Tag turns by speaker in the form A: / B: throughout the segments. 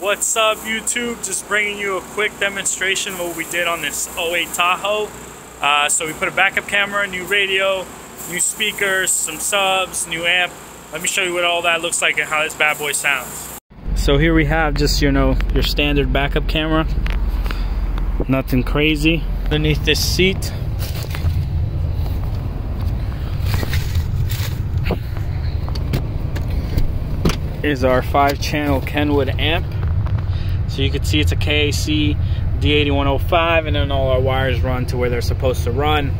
A: What's up YouTube? Just bringing you a quick demonstration of what we did on this 08 Tahoe. Uh, so we put a backup camera, new radio, new speakers, some subs, new amp. Let me show you what all that looks like and how this bad boy sounds. So here we have just, you know, your standard backup camera. Nothing crazy. Underneath this seat, is our five channel Kenwood amp. So you can see it's a KAC D8105 and then all our wires run to where they're supposed to run.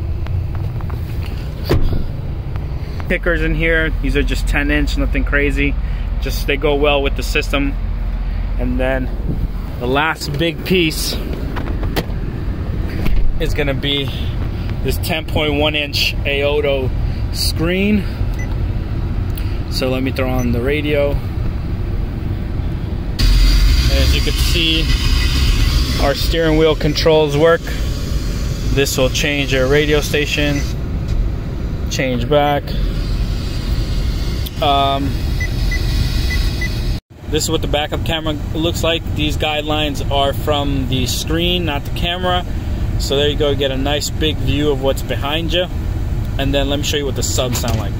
A: Kickers in here, these are just 10 inch, nothing crazy. Just they go well with the system. And then the last big piece is gonna be this 10.1 inch Atoto screen. So let me throw on the radio. You can see, our steering wheel controls work. This will change our radio station, change back. Um, this is what the backup camera looks like. These guidelines are from the screen, not the camera. So there you go, get a nice big view of what's behind you. And then let me show you what the subs sound like.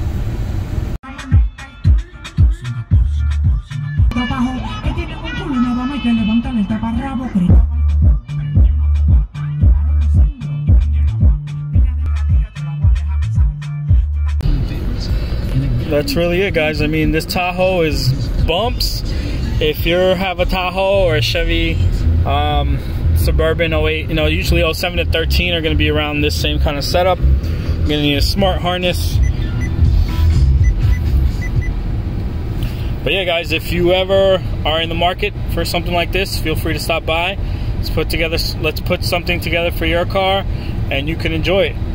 A: That's really it, guys. I mean, this Tahoe is bumps. If you have a Tahoe or a Chevy um, Suburban 08, you know, usually 07 to 13 are going to be around this same kind of setup. You're going to need a smart harness. But yeah, guys, if you ever are in the market for something like this, feel free to stop by. Let's put together. Let's put something together for your car, and you can enjoy it.